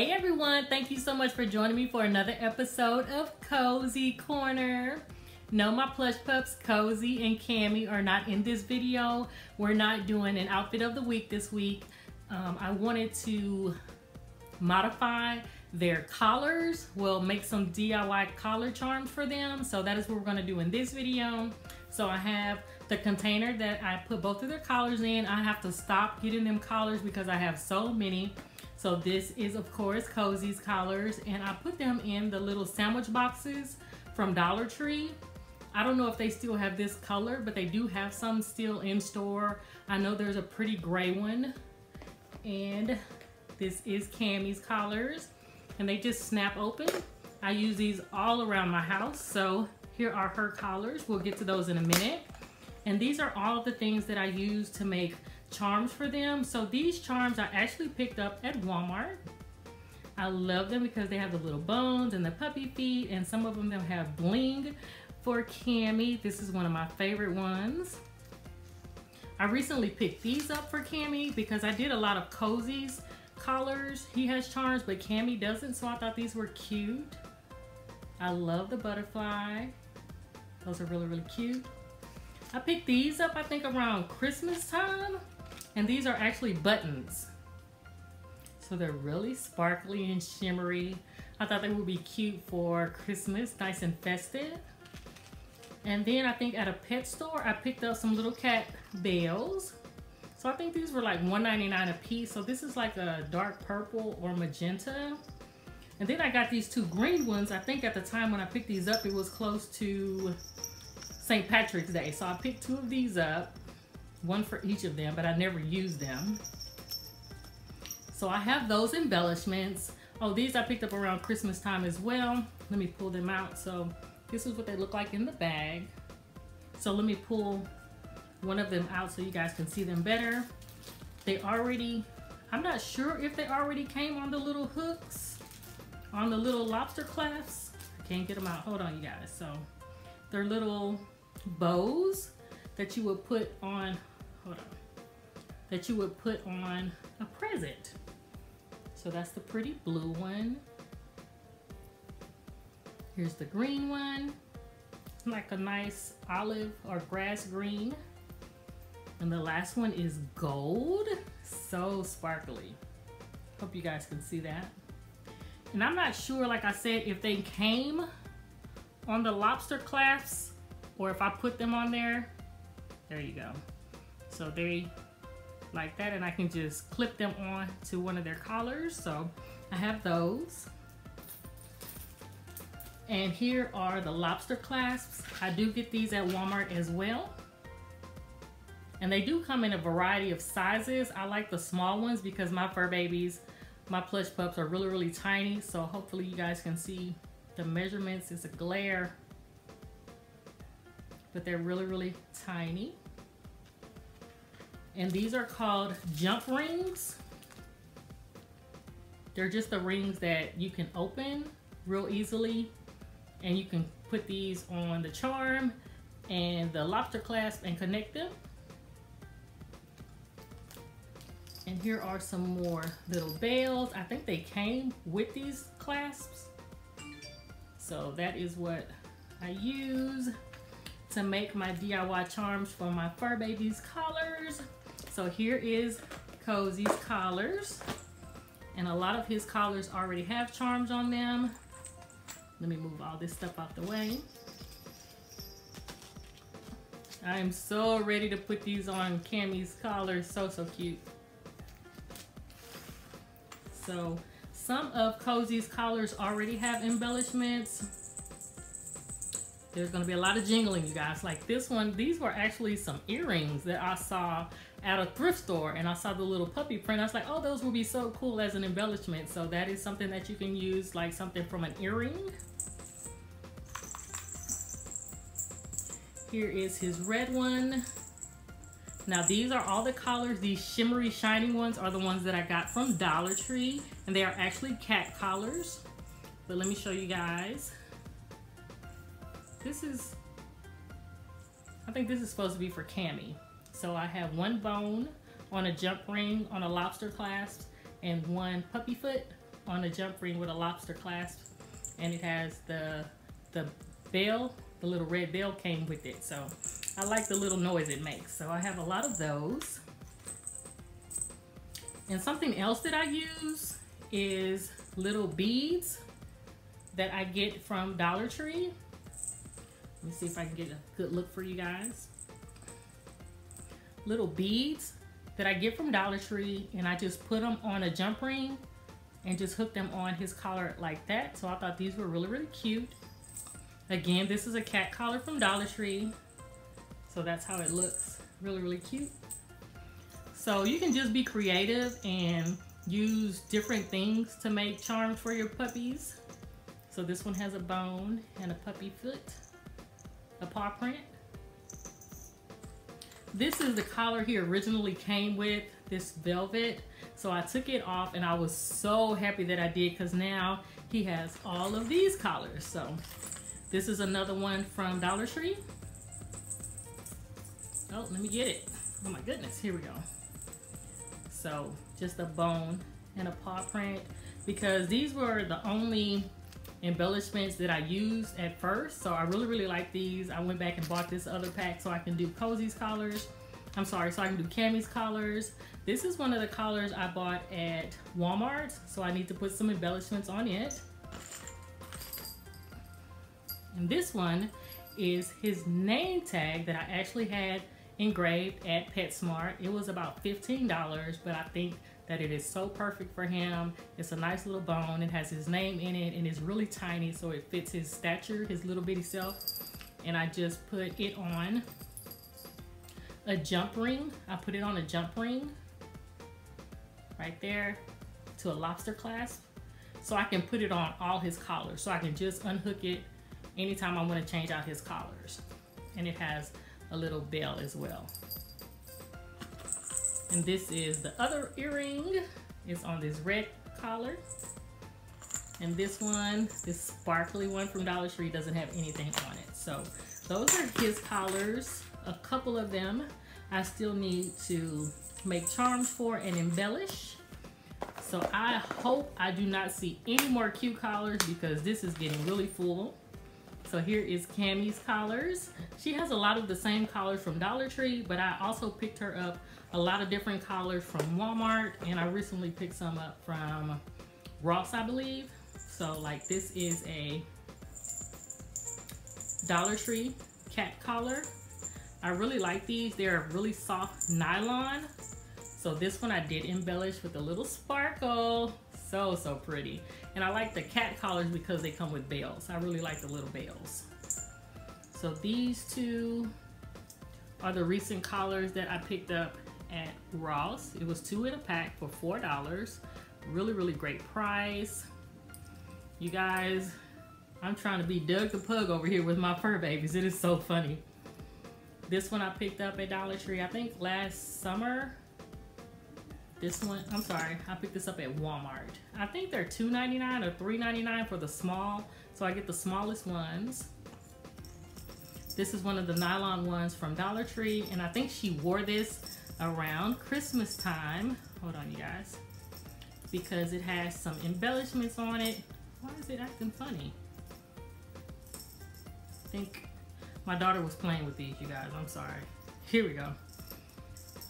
Hey everyone, thank you so much for joining me for another episode of Kozy Korner. No, my plush pups, Kozy and Kami, are not in this video. We're not doing an outfit of the week this week. Um, I wanted to modify their collars. We'll make some DIY collar charms for them. So that is what we're gonna do in this video. So I have the container that I put both of their collars in. I have to stop getting them collars because I have so many. So this is of course Kozy's collars and I put them in the little sandwich boxes from Dollar Tree. I don't know if they still have this color, but they do have some still in store. I know there's a pretty gray one. And this is Kami's collars and they just snap open. I use these all around my house. So here are her collars. We'll get to those in a minute. And these are all the things that I use to make charms for them. So these charms I actually picked up at Walmart. I love them because they have the little bones and the puppy feet and some of them have bling for Kami. This is one of my favorite ones. I recently picked these up for Kami because I did a lot of Kozy's, collars. He has charms, but Kami doesn't, so I thought these were cute. I love the butterfly. Those are really, really cute. I picked these up, I think, around Christmas time. And these are actually buttons. So they're really sparkly and shimmery. I thought they would be cute for Christmas, nice and festive. And then I think at a pet store, I picked up some little cat bells. So I think these were like $1.99 a piece. So this is like a dark purple or magenta. And then I got these two green ones. I think at the time when I picked these up, it was close to St. Patrick's Day. So I picked two of these up one for each of them, but I never use them. So I have those embellishments. Oh, these I picked up around Christmas time as well. Let me pull them out. So this is what they look like in the bag. So let me pull one of them out so you guys can see them better. They already, I'm not sure if they already came on the little hooks, on the little lobster clasps. I can't get them out. Hold on, you guys. So they're little bows that you would put on hold on, that you would put on a present. So that's the pretty blue one. Here's the green one, like a nice olive or grass green. And the last one is gold, so sparkly. Hope you guys can see that. And I'm not sure, like I said, if they came on the lobster clasps or if I put them on there. There you go. So they like that and I can just clip them on to one of their collars. So I have those. And here are the lobster clasps. I do get these at Walmart as well. And they do come in a variety of sizes. I like the small ones because my fur babies, my plush pups are really, really tiny. So hopefully you guys can see the measurements. It's a glare, but they're really, really tiny. And these are called jump rings. They're just the rings that you can open real easily. And you can put these on the charm and the lobster clasp and connect them. And here are some more little bells. I think they came with these clasps. So that is what I use to make my DIY charms for my fur babies collars. So here is Kozy's collars. And a lot of his collars already have charms on them. Let me move all this stuff out the way. I'm so ready to put these on Kami's collars. So, so cute. So some of Kozy's collars already have embellishments. There's gonna be a lot of jingling, you guys. Like this one, these were actually some earrings that I saw at a thrift store and I saw the little puppy print. I was like, oh, those would be so cool as an embellishment. So that is something that you can use like something from an earring. Here is his red one. Now these are all the collars. These shimmery, shiny ones are the ones that I got from Dollar Tree. And they are actually cat collars. But let me show you guys. This is, I think this is supposed to be for Kami. So I have one bone on a jump ring on a lobster clasp and one puppy foot on a jump ring with a lobster clasp. And it has the the bell the little red bell came with it. So I like the little noise it makes. So I have a lot of those. And something else that I use is little beads that I get from Dollar Tree. Let me see if I can get a good look for you guys little beads that I get from Dollar Tree and I just put them on a jump ring and just hook them on his collar like that. So I thought these were really, really cute. Again, this is a cat collar from Dollar Tree. So that's how it looks. Really, really cute. So you can just be creative and use different things to make charms for your puppies. So this one has a bone and a puppy foot, a paw print. This is the collar he originally came with, this velvet. So I took it off and I was so happy that I did because now he has all of these collars. So this is another one from Dollar Tree. Oh, let me get it. Oh my goodness, here we go. So just a bone and a paw print because these were the only embellishments that I used at first. So I really, really like these. I went back and bought this other pack so I can do Kozy's collars. I'm sorry, so I can do Kami's collars. This is one of the collars I bought at Walmart. So I need to put some embellishments on it. And this one is his name tag that I actually had engraved at PetSmart. It was about $15, but I think that it is so perfect for him. It's a nice little bone. It has his name in it and it's really tiny so it fits his stature, his little bitty self. And I just put it on a jump ring. I put it on a jump ring right there to a lobster clasp. So I can put it on all his collars. So I can just unhook it anytime I want to change out his collars. And it has a little bell as well. And this is the other earring. It's on this red collar. And this one, this sparkly one from Dollar Tree doesn't have anything on it. So those are his collars, a couple of them. I still need to make charms for and embellish. So I hope I do not see any more cute collars because this is getting really full. So here is Kami's collars. She has a lot of the same collars from Dollar Tree, but I also picked her up a lot of different collars from Walmart, and I recently picked some up from Ross, I believe. So like this is a Dollar Tree cat collar. I really like these. They're really soft nylon. So this one I did embellish with a little sparkle. So, so pretty. And I like the cat collars because they come with bells. I really like the little bells. So these two are the recent collars that I picked up at Ross. It was two in a pack for $4. Really, really great price. You guys, I'm trying to be Doug the Pug over here with my fur babies. It is so funny. This one I picked up at Dollar Tree, I think last summer this one, I'm sorry, I picked this up at Walmart. I think they're $2.99 or $3.99 for the small, so I get the smallest ones. This is one of the nylon ones from Dollar Tree, and I think she wore this around Christmas time. Hold on, you guys. Because it has some embellishments on it. Why is it acting funny? I think my daughter was playing with these, you guys. I'm sorry. Here we go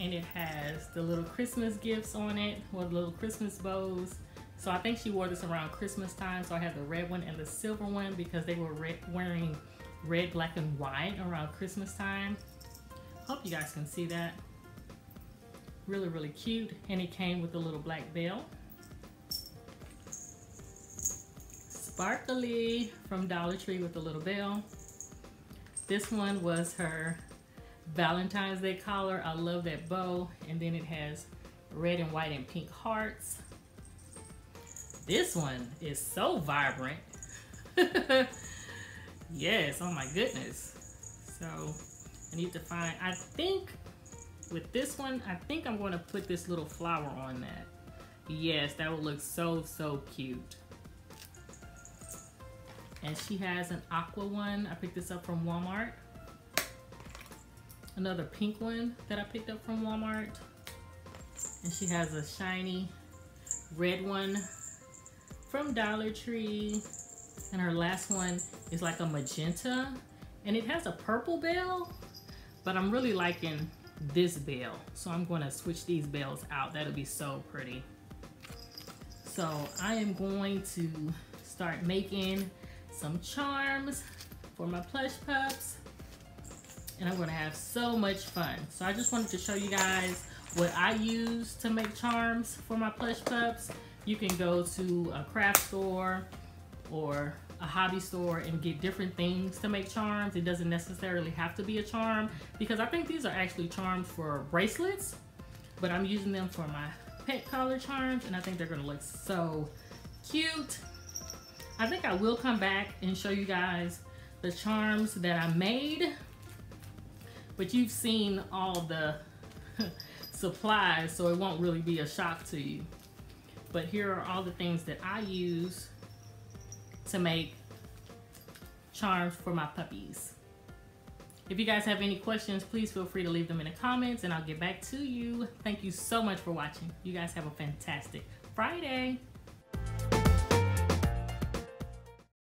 and it has the little Christmas gifts on it, the little Christmas bows. So I think she wore this around Christmas time. So I have the red one and the silver one because they were red, wearing red, black, and white around Christmas time. Hope you guys can see that. Really, really cute. And it came with a little black bell. Sparkly from Dollar Tree with a little bell. This one was her Valentine's Day collar. I love that bow. And then it has red and white and pink hearts. This one is so vibrant. yes, oh my goodness. So I need to find, I think with this one, I think I'm going to put this little flower on that. Yes, that would look so, so cute. And she has an aqua one. I picked this up from Walmart another pink one that I picked up from Walmart. And she has a shiny red one from Dollar Tree. And her last one is like a magenta. And it has a purple bell, but I'm really liking this bell. So I'm gonna switch these bells out. That'll be so pretty. So I am going to start making some charms for my plush pups. And I'm gonna have so much fun. So I just wanted to show you guys what I use to make charms for my plush pups. You can go to a craft store or a hobby store and get different things to make charms. It doesn't necessarily have to be a charm because I think these are actually charms for bracelets, but I'm using them for my pet collar charms and I think they're gonna look so cute. I think I will come back and show you guys the charms that I made, but you've seen all the supplies, so it won't really be a shock to you. But here are all the things that I use to make charms for my puppies. If you guys have any questions, please feel free to leave them in the comments and I'll get back to you. Thank you so much for watching. You guys have a fantastic Friday.